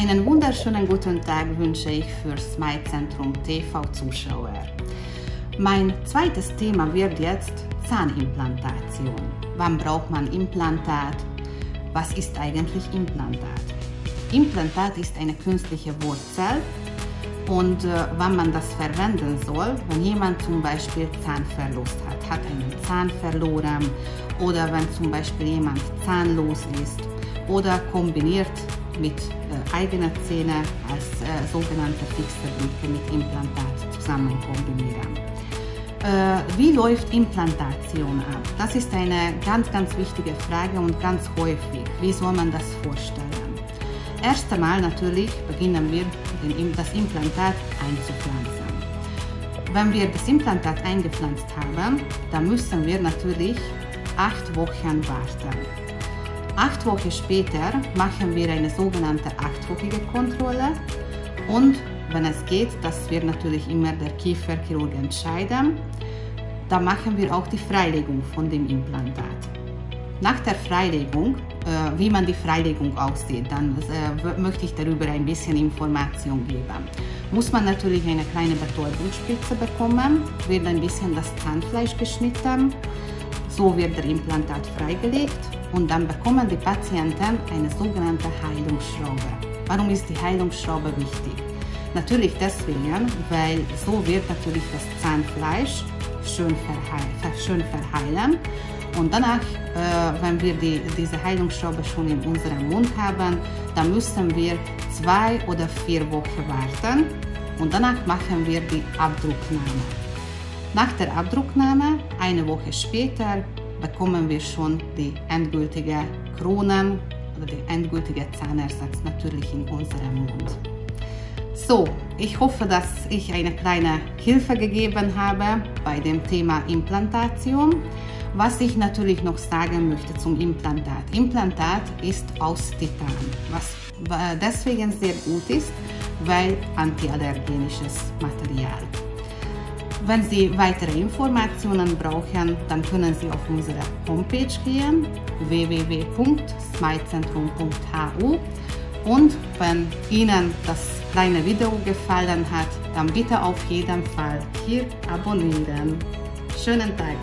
Einen wunderschönen guten Tag wünsche ich für Smile Zentrum TV Zuschauer. Mein zweites Thema wird jetzt Zahnimplantation. Wann braucht man Implantat? Was ist eigentlich Implantat? Implantat ist eine künstliche Wurzel und äh, wann man das verwenden soll, wenn jemand zum Beispiel Zahnverlust hat, hat einen Zahn verloren oder wenn zum Beispiel jemand zahnlos ist oder kombiniert mit äh, eigenen Zähnen als äh, sogenannte Brücke mit Implantat zusammen kombinieren. Äh, wie läuft Implantation ab? Das ist eine ganz, ganz wichtige Frage und ganz häufig. Wie soll man das vorstellen? Erst einmal natürlich beginnen wir das Implantat einzupflanzen. Wenn wir das Implantat eingepflanzt haben, dann müssen wir natürlich acht Wochen warten. Acht Wochen später machen wir eine sogenannte achtwöchige Kontrolle und wenn es geht, das wird natürlich immer der Kieferchirurg entscheiden, dann machen wir auch die Freilegung von dem Implantat. Nach der Freilegung, äh, wie man die Freilegung aussieht, dann äh, möchte ich darüber ein bisschen Information geben. Muss man natürlich eine kleine Betäubungsspitze bekommen, wird ein bisschen das Zahnfleisch geschnitten, so wird der Implantat freigelegt und dann bekommen die Patienten eine sogenannte Heilungsschraube. Warum ist die Heilungsschraube wichtig? Natürlich deswegen, weil so wird natürlich das Zahnfleisch schön, verheil, schön verheilen und danach, äh, wenn wir die, diese Heilungsschraube schon in unserem Mund haben, dann müssen wir zwei oder vier Wochen warten und danach machen wir die Abdrucknahme. Nach der Abdrucknahme, eine Woche später, bekommen wir schon die endgültige Kronen oder den endgültigen Zahnersatz natürlich in unserem Mund. So, ich hoffe, dass ich eine kleine Hilfe gegeben habe bei dem Thema Implantation. Was ich natürlich noch sagen möchte zum Implantat. Implantat ist aus Titan, was deswegen sehr gut ist, weil antiallergenisches Material. Wenn Sie weitere Informationen brauchen, dann können Sie auf unsere Homepage gehen www.smilezentrum.hu und wenn Ihnen das kleine Video gefallen hat, dann bitte auf jeden Fall hier abonnieren. Schönen Tag!